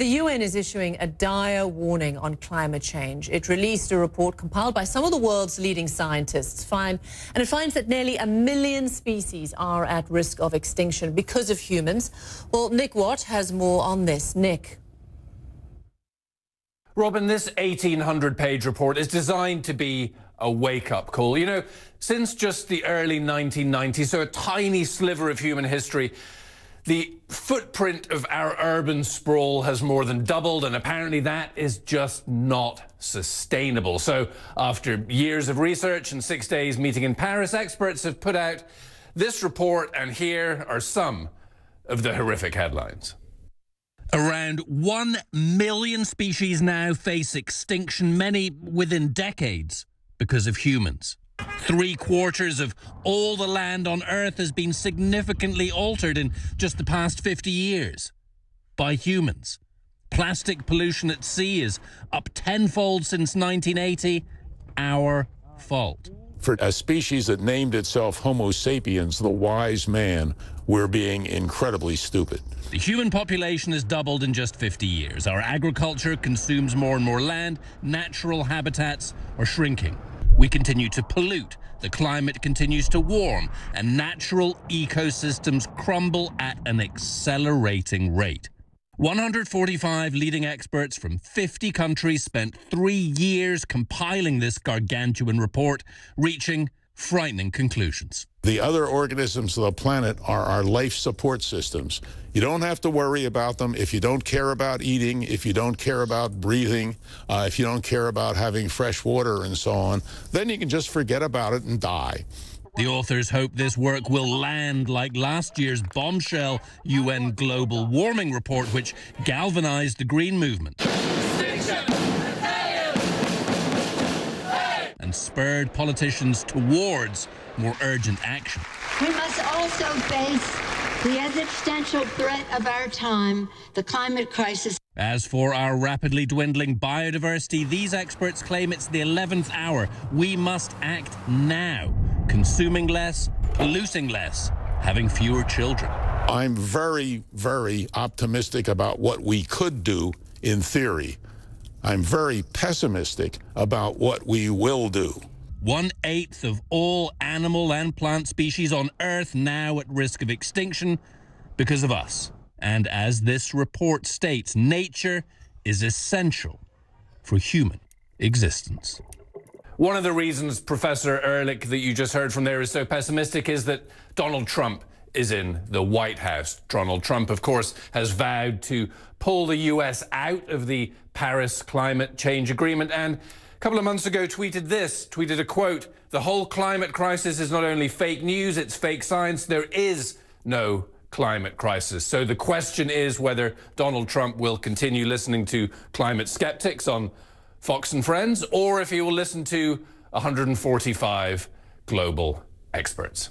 The UN is issuing a dire warning on climate change. It released a report compiled by some of the world's leading scientists, find, and it finds that nearly a million species are at risk of extinction because of humans. Well, Nick Watt has more on this. Nick. Robin, this 1,800 page report is designed to be a wake up call. You know, since just the early 1990s, so a tiny sliver of human history, the footprint of our urban sprawl has more than doubled, and apparently that is just not sustainable. So, after years of research and six days meeting in Paris, experts have put out this report, and here are some of the horrific headlines. Around 1 million species now face extinction, many within decades, because of humans. Three quarters of all the land on Earth has been significantly altered in just the past 50 years by humans. Plastic pollution at sea is up tenfold since 1980. Our fault. For a species that named itself Homo sapiens, the wise man, we're being incredibly stupid. The human population has doubled in just 50 years. Our agriculture consumes more and more land. Natural habitats are shrinking. We continue to pollute, the climate continues to warm, and natural ecosystems crumble at an accelerating rate. 145 leading experts from 50 countries spent three years compiling this gargantuan report, reaching frightening conclusions. The other organisms of the planet are our life support systems. You don't have to worry about them if you don't care about eating, if you don't care about breathing, uh, if you don't care about having fresh water and so on. Then you can just forget about it and die. The authors hope this work will land like last year's bombshell UN global warming report, which galvanized the green movement. And spurred politicians towards more urgent action. We must also face the existential threat of our time, the climate crisis. As for our rapidly dwindling biodiversity, these experts claim it's the 11th hour. We must act now, consuming less, polluting less, having fewer children. I'm very, very optimistic about what we could do in theory. I'm very pessimistic about what we will do. One eighth of all animal and plant species on Earth now at risk of extinction because of us. And as this report states, nature is essential for human existence. One of the reasons, Professor Ehrlich, that you just heard from there is so pessimistic is that Donald Trump is in the White House. Donald Trump, of course, has vowed to pull the US out of the Paris Climate Change Agreement and a couple of months ago tweeted this, tweeted a quote, the whole climate crisis is not only fake news, it's fake science. There is no climate crisis. So the question is whether Donald Trump will continue listening to climate skeptics on Fox and Friends or if he will listen to 145 global experts.